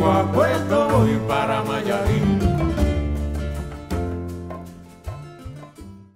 poco a poco.